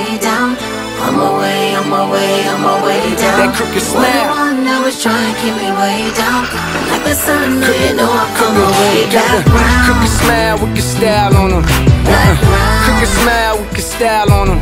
way down. On my way, on my way, on my way down. That crooked smile. One always try keep me way down. Like the sun, now you know I'm on my way Got back round. crooked smile with your style on them. Back round. Crooked smile with your style on them.